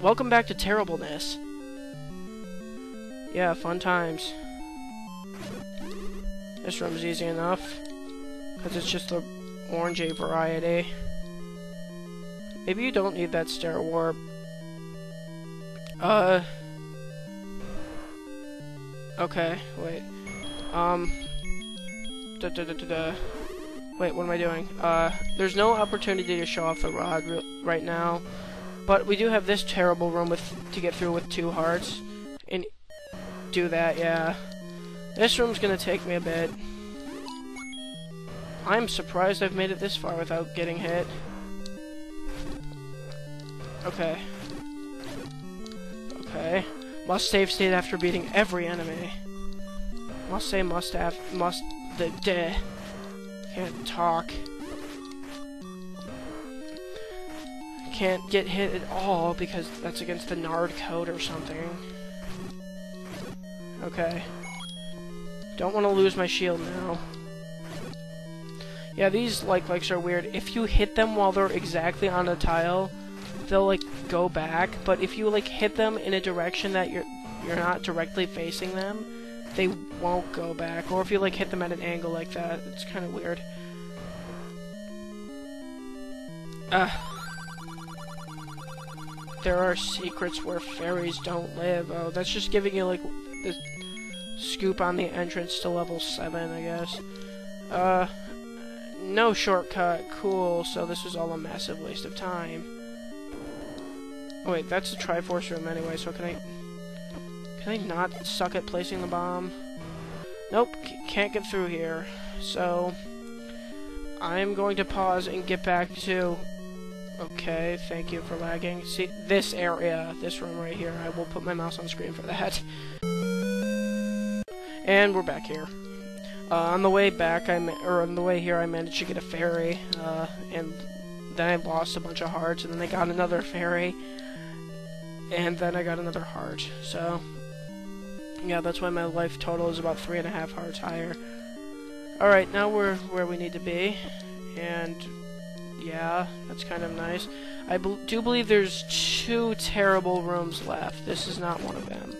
welcome back to terribleness. Yeah, fun times. This room's easy enough. Because it's just the orangey variety. Maybe you don't need that stair warp. Uh... Okay, wait. Um... Da, da, da. Wait, what am I doing? Uh, there's no opportunity to show off the rod right now. But we do have this terrible room with to get through with two hearts. And do that, yeah. This room's gonna take me a bit. I'm surprised I've made it this far without getting hit. Okay. Okay. Must save state after beating every enemy. Must say must have must the de can't talk. Can't get hit at all because that's against the Nard code or something. Okay. Don't want to lose my shield now. Yeah, these like likes are weird. If you hit them while they're exactly on a tile, they'll like go back, but if you like hit them in a direction that you're you're not directly facing them, they won't go back. Or if you like hit them at an angle like that, it's kind of weird. Uh there are secrets where fairies don't live. Oh, that's just giving you, like, the scoop on the entrance to level 7, I guess. Uh, no shortcut. Cool, so this was all a massive waste of time. Oh, wait, that's the Triforce room anyway, so can I... Can I not suck at placing the bomb? Nope, can't get through here. So, I'm going to pause and get back to Okay, thank you for lagging. See, this area, this room right here, I will put my mouse on screen for that. And we're back here. Uh, on the way back, I or on the way here, I managed to get a fairy, uh, and then I lost a bunch of hearts, and then I got another fairy, and then I got another heart. So, yeah, that's why my life total is about three and a half hearts higher. Alright, now we're where we need to be, and yeah, that's kind of nice. I do believe there's two terrible rooms left. This is not one of them.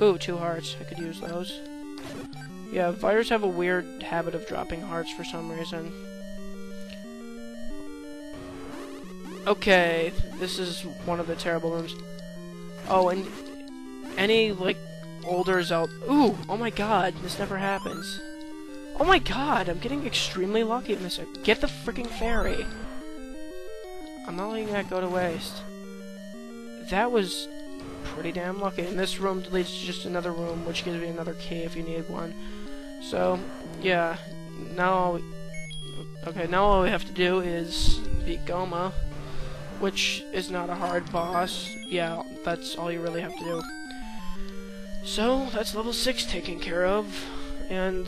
Ooh, two hearts. I could use those. Yeah, fighters have a weird habit of dropping hearts for some reason. Okay, this is one of the terrible rooms. Oh, and any, like, older Zelda... Ooh, oh my god, this never happens. Oh my god, I'm getting extremely lucky in this. Get the freaking fairy. I'm not letting that go to waste. That was pretty damn lucky. And this room leads to just another room, which gives me another key if you need one. So, yeah. Now Okay, now all we have to do is beat Gohma, which is not a hard boss. Yeah, that's all you really have to do. So, that's level 6 taken care of. And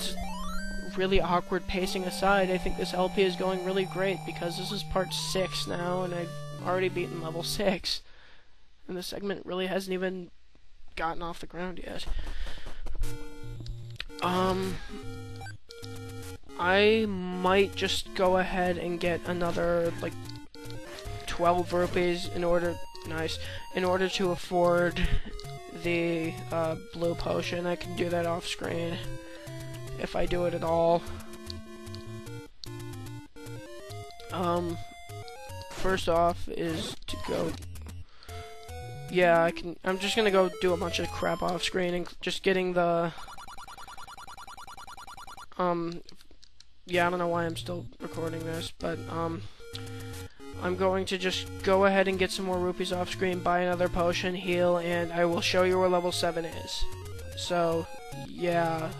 really awkward pacing aside, I think this LP is going really great because this is part 6 now, and I've already beaten level 6. And the segment really hasn't even gotten off the ground yet. Um, I might just go ahead and get another, like, 12 rupees in order, nice, in order to afford the uh, blue potion. I can do that off screen if I do it at all. Um, first off is to go. Yeah, I can. I'm just gonna go do a bunch of crap off screen and just getting the. Um, yeah, I don't know why I'm still recording this, but um, I'm going to just go ahead and get some more rupees off screen, buy another potion, heal, and I will show you where level 7 is. So, yeah.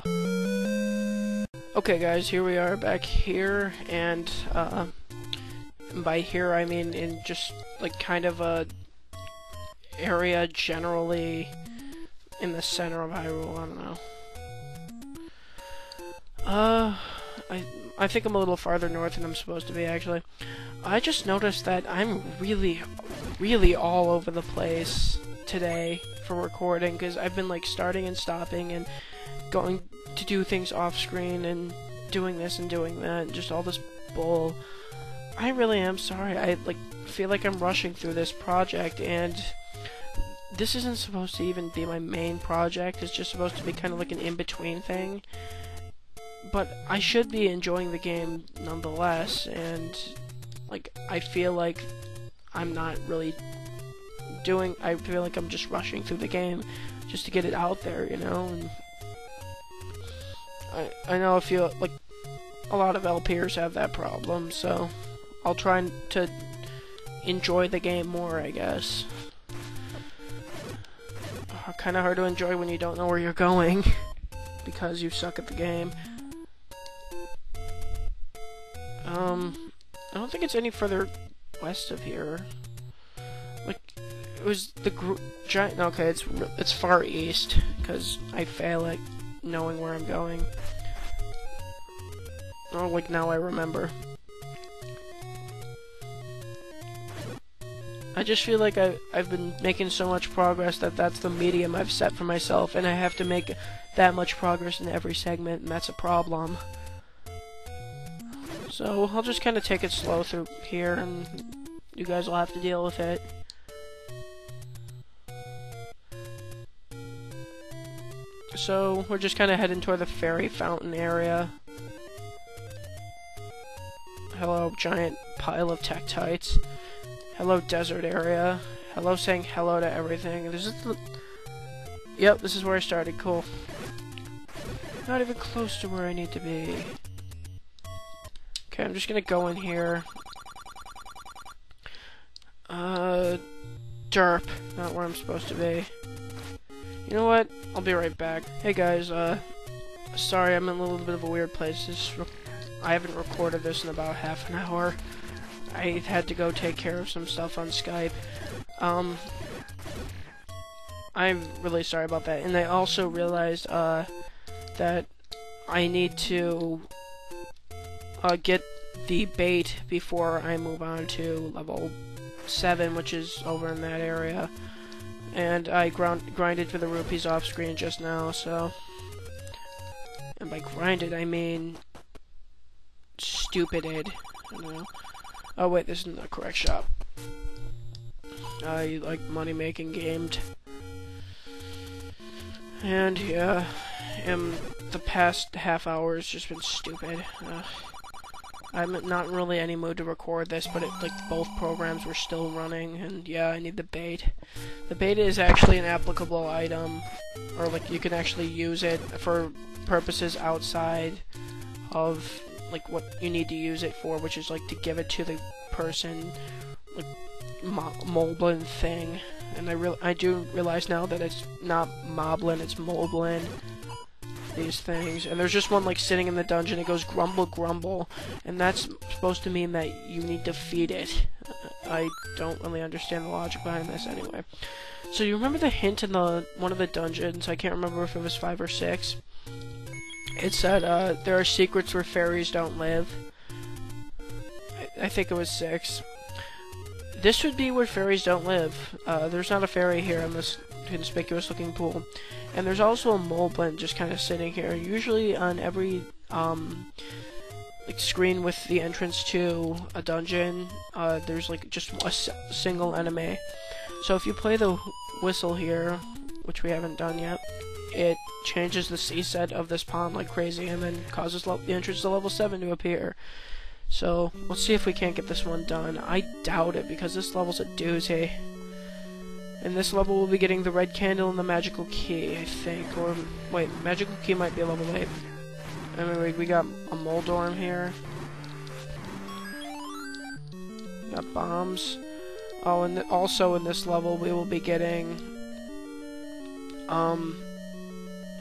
Okay guys, here we are back here, and uh, by here I mean in just like kind of a area generally in the center of Hyrule, I don't know. Uh, I, I think I'm a little farther north than I'm supposed to be actually. I just noticed that I'm really, really all over the place today for recording because I've been like starting and stopping and going to do things off screen and doing this and doing that, and just all this bull. I really am sorry. I like feel like I'm rushing through this project, and this isn't supposed to even be my main project. It's just supposed to be kind of like an in-between thing. But I should be enjoying the game nonetheless, and like I feel like I'm not really doing. I feel like I'm just rushing through the game just to get it out there, you know. And I I know I feel like a lot of LPers have that problem, so I'll try to enjoy the game more, I guess. Uh, kind of hard to enjoy when you don't know where you're going because you suck at the game. Um, I don't think it's any further west of here. Like, it was the giant. Okay, it's it's far east because I fail at knowing where I'm going. Oh, like now I remember. I just feel like I, I've been making so much progress that that's the medium I've set for myself, and I have to make that much progress in every segment, and that's a problem. So I'll just kind of take it slow through here, and you guys will have to deal with it. So we're just kind of heading toward the fairy fountain area. Hello, giant pile of tektites. Hello, desert area. Hello, saying hello to everything. This is the... Yep, this is where I started. Cool. Not even close to where I need to be. Okay, I'm just gonna go in here. Uh, derp. Not where I'm supposed to be. You know what? I'll be right back. Hey guys, uh, sorry I'm in a little bit of a weird place. This I haven't recorded this in about half an hour. I had to go take care of some stuff on Skype. Um, I'm really sorry about that. And I also realized uh, that I need to uh, get the bait before I move on to level 7, which is over in that area. And I ground grinded for the rupees off screen just now, so... And by grinded, I mean... Stupided. You know? Oh wait, this isn't the correct shop. I like money-making gamed. And yeah, and the past half hour has just been stupid. I'm not really any mood to record this, but it, like both programs were still running, and yeah, I need the bait. The bait is actually an applicable item, or like you can actually use it for purposes outside of like what you need to use it for, which is like to give it to the person, like Mo Moblin thing. And I real I do realize now that it's not Moblin, it's Moblin. These things, and there's just one like sitting in the dungeon. It goes grumble grumble, and that's supposed to mean that you need to feed it. I don't really understand the logic behind this anyway. So you remember the hint in the one of the dungeons? I can't remember if it was five or six it said, uh, there are secrets where fairies don't live. I, I think it was six. This would be where fairies don't live. Uh, there's not a fairy here in this conspicuous looking pool. And there's also a moblin just kind of sitting here. Usually on every, um, like screen with the entrance to a dungeon, uh, there's like just a single enemy. So if you play the whistle here, which we haven't done yet, it changes the C set of this pond like crazy and then causes the entrance to level 7 to appear. So, let's see if we can't get this one done. I doubt it, because this level's a doozy. And this level we'll be getting the red candle and the magical key, I think. Or, wait, magical key might be a level 8. Anyway, we got a Moldorm here. Got bombs. Oh, and also in this level we will be getting... Um,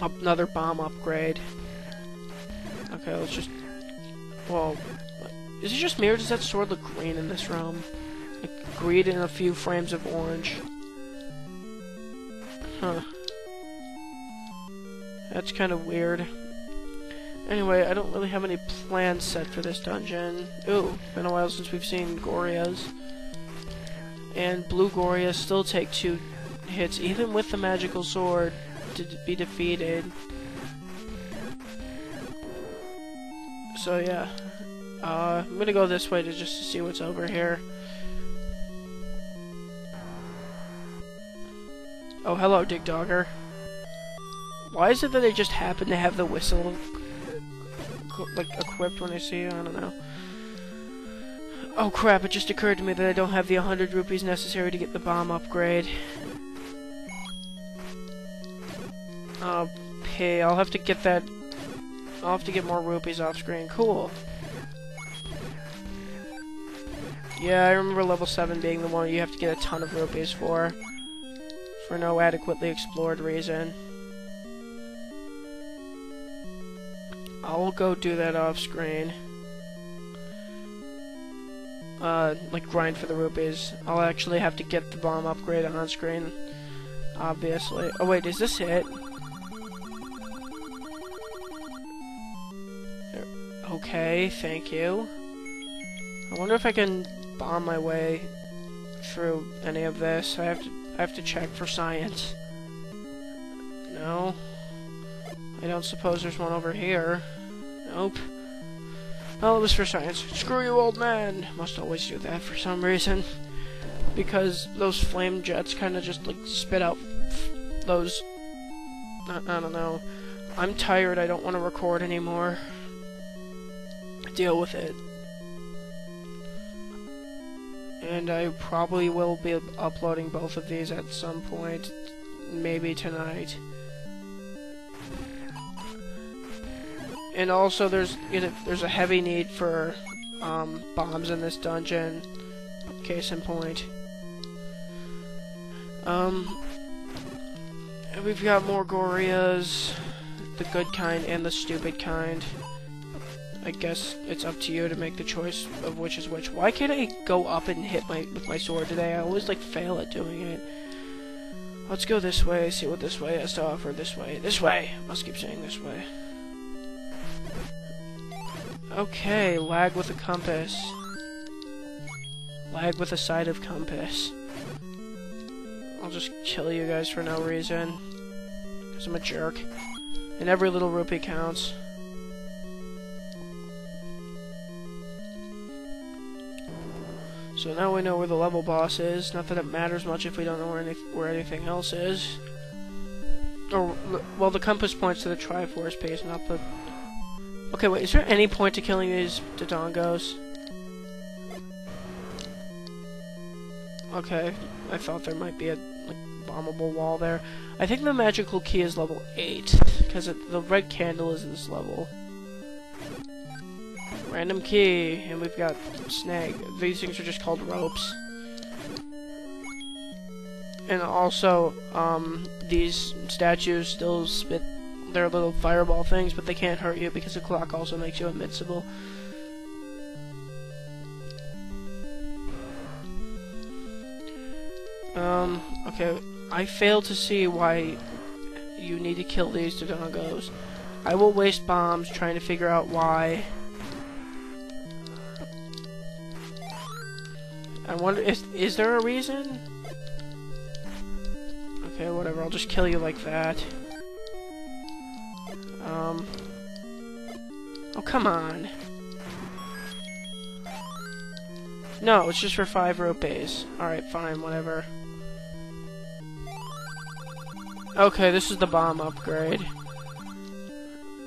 another bomb upgrade. Okay, let's just... Whoa. Is it just me, or does that sword look green in this realm? Like, green and a few frames of orange. Huh. That's kind of weird. Anyway, I don't really have any plans set for this dungeon. Ooh, been a while since we've seen Goriyas. And blue Goriyas still take two hits, even with the magical sword to be defeated. So yeah, uh, I'm gonna go this way to just to see what's over here. Oh, hello, Dig Dogger. Why is it that they just happen to have the whistle like equipped when I see you? I don't know. Oh crap, it just occurred to me that I don't have the 100 rupees necessary to get the bomb upgrade. Oh, pay. I'll have to get that... I'll have to get more rupees off screen. Cool. Yeah, I remember level 7 being the one you have to get a ton of rupees for. For no adequately explored reason. I'll go do that off screen. Uh, like grind for the rupees. I'll actually have to get the bomb upgrade on screen. Obviously. Oh wait, is this it? Okay, thank you. I wonder if I can bomb my way through any of this. I have to I have to check for science. No. I don't suppose there's one over here. Nope. Well, it was for science. Screw you, old man! Must always do that for some reason. Because those flame jets kind of just, like, spit out those... I, I don't know. I'm tired, I don't want to record anymore. Deal with it. And I probably will be uploading both of these at some point. Maybe tonight. And also, there's you know, there's a heavy need for um, bombs in this dungeon. Case in point. Um, we've got more Goriyas, the good kind and the stupid kind. I guess it's up to you to make the choice of which is which. Why can't I go up and hit my with my sword today? I always like fail at doing it. Let's go this way, see what this way has to offer. This way, this way. I Must keep saying this way. Okay, lag with a compass. Lag with a side of compass. I'll just kill you guys for no reason. Because I'm a jerk. And every little rupee counts. So now we know where the level boss is. Not that it matters much if we don't know where, any where anything else is. Or, well, the compass points to the Triforce piece, not the Okay, wait, is there any point to killing these Dodongos? Okay, I thought there might be a like, bombable wall there. I think the magical key is level 8, because the red candle is this level. Random key, and we've got snag. These things are just called ropes. And also, um, these statues still spit they're little fireball things, but they can't hurt you because the clock also makes you invincible. Um, okay, I fail to see why you need to kill these Dodongos. I will waste bombs trying to figure out why. I wonder, is, is there a reason? Okay, whatever, I'll just kill you like that. Um... Oh, come on. No, it's just for five rupees. Alright, fine, whatever. Okay, this is the bomb upgrade.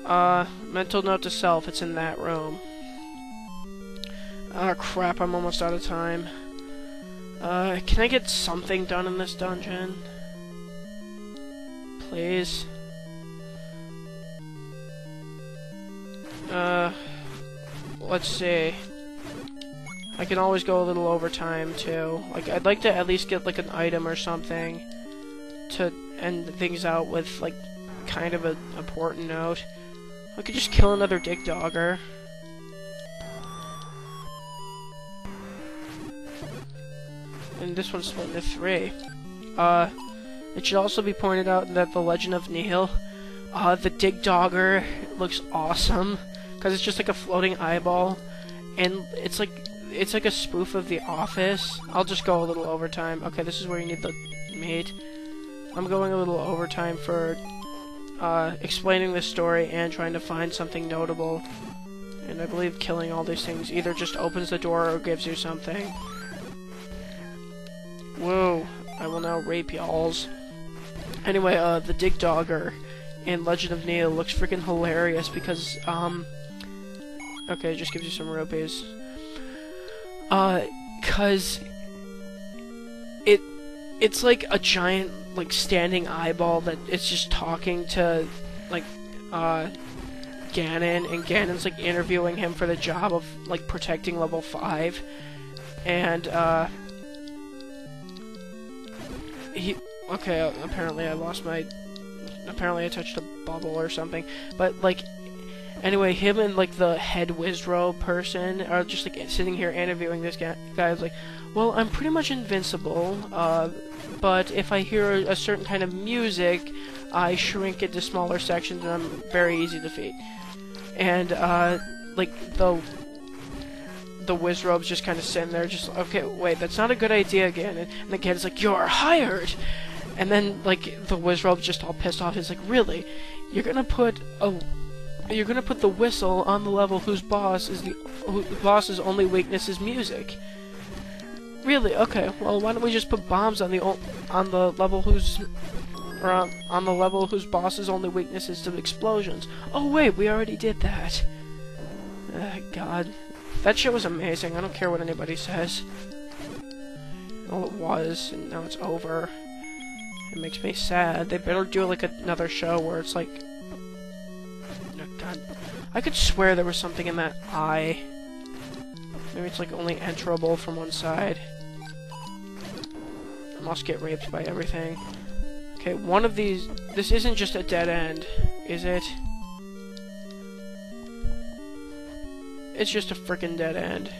Uh, mental note to self, it's in that room. Oh crap, I'm almost out of time. Uh, can I get something done in this dungeon? Please? Uh, let's see. I can always go a little overtime too. Like, I'd like to at least get like an item or something to end things out with like kind of an important note. I could just kill another Dig Dogger. And this one's split into three. Uh, it should also be pointed out that the Legend of Neil, uh, the Dig Dogger looks awesome because it's just like a floating eyeball, and it's like it's like a spoof of The Office. I'll just go a little overtime. Okay, this is where you need the meat. I'm going a little overtime for uh, explaining this story and trying to find something notable. And I believe killing all these things either just opens the door or gives you something. Whoa, I will now rape y'alls. Anyway, uh, the Dig Dogger in Legend of Neil looks freaking hilarious because, um, okay, just gives you some rupees. Uh, cause it, it's like a giant, like, standing eyeball that it's just talking to, like, uh, Ganon, and Ganon's, like, interviewing him for the job of, like, protecting level 5. And, uh, he, okay, uh, apparently I lost my, apparently I touched a bubble or something, but, like, anyway, him and, like, the head Wizzrobe person are just, like, sitting here interviewing this guy, guy's like, well, I'm pretty much invincible, uh, but if I hear a, a certain kind of music, I shrink into smaller sections and I'm very easy to defeat. And, uh, like, the the whiz Wizzrobe's just kind of sitting there, just, okay, wait, that's not a good idea again. And, and the kid's like, you're hired! And then, like, the whiz Wizzrobe's just all pissed off. He's like, really? You're gonna put a... You're gonna put the whistle on the level whose boss is the... Whose boss's only weakness is music. Really? Okay, well, why don't we just put bombs on the... On the level whose... Or on, on the level whose boss's only weakness is to explosions. Oh, wait, we already did that. Uh, God. That shit was amazing. I don't care what anybody says. Well, it was, and now it's over. It makes me sad. They better do like another show where it's like... God. I could swear there was something in that eye. Maybe it's like only enterable from one side. I must get raped by everything. Okay, one of these... This isn't just a dead end, is it? It's just a freaking dead end.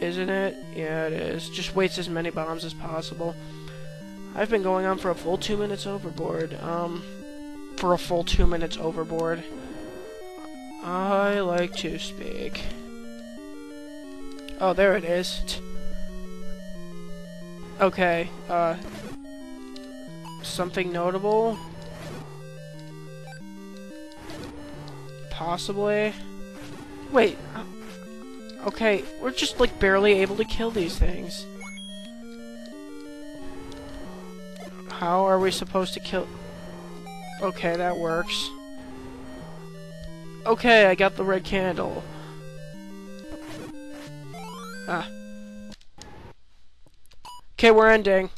Isn't it? Yeah, it is. Just waste as many bombs as possible. I've been going on for a full two minutes overboard. Um, for a full two minutes overboard. I like to speak. Oh, there it is. Okay, uh... Something notable? Possibly. Wait. Uh, okay, we're just, like, barely able to kill these things. How are we supposed to kill... Okay, that works. Okay, I got the red candle. Ah. Okay, we're ending.